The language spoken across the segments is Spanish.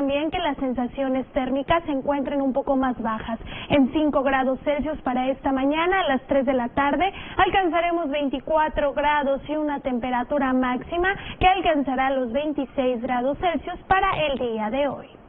también que las sensaciones térmicas se encuentren un poco más bajas. En 5 grados Celsius para esta mañana, a las 3 de la tarde, alcanzaremos 24 grados y una temperatura máxima que alcanzará los 26 grados Celsius para el día de hoy.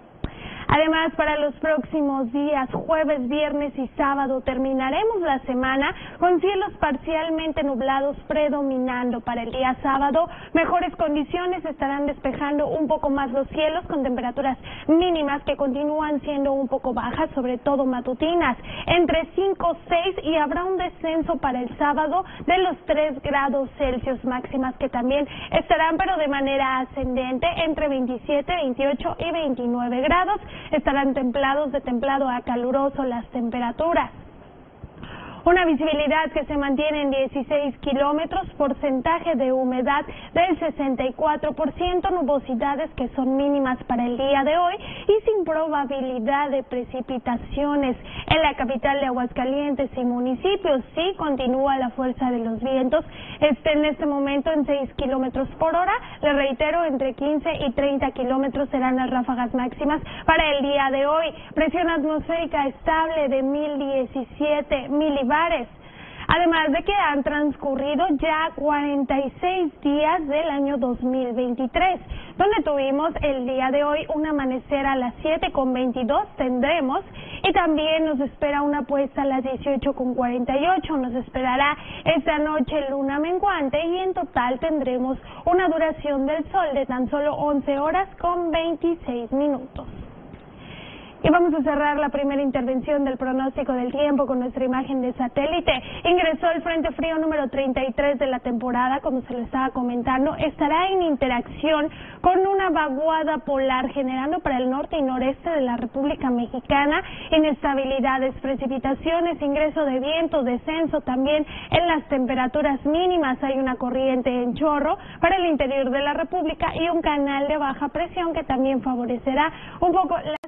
Además, para los próximos días, jueves, viernes y sábado, terminaremos la semana con cielos parcialmente nublados predominando. Para el día sábado, mejores condiciones estarán despejando un poco más los cielos con temperaturas mínimas que continúan siendo un poco bajas, sobre todo matutinas, entre 5, 6 y habrá un descenso para el sábado de los 3 grados Celsius máximas que también estarán pero de manera ascendente entre 27, 28 y 29 grados estarán templados de templado a caluroso las temperaturas. Una visibilidad que se mantiene en 16 kilómetros, porcentaje de humedad del 64%, nubosidades que son mínimas para el día de hoy y sin probabilidad de precipitaciones. En la capital de Aguascalientes y municipios sí continúa la fuerza de los vientos. Este en este momento en 6 kilómetros por hora. Le reitero, entre 15 y 30 kilómetros serán las ráfagas máximas para el día de hoy. Presión atmosférica estable de 1017 milibares Además de que han transcurrido ya 46 días del año 2023, donde tuvimos el día de hoy un amanecer a las 7 con 22 tendremos y también nos espera una puesta a las 18 con 48, nos esperará esta noche luna menguante y en total tendremos una duración del sol de tan solo 11 horas con 26 minutos. Y vamos a cerrar la primera intervención del pronóstico del tiempo con nuestra imagen de satélite. Ingresó el Frente Frío número 33 de la temporada, como se lo estaba comentando. Estará en interacción con una vaguada polar, generando para el norte y noreste de la República Mexicana inestabilidades, precipitaciones, ingreso de viento, descenso también en las temperaturas mínimas. Hay una corriente en chorro para el interior de la República y un canal de baja presión que también favorecerá un poco la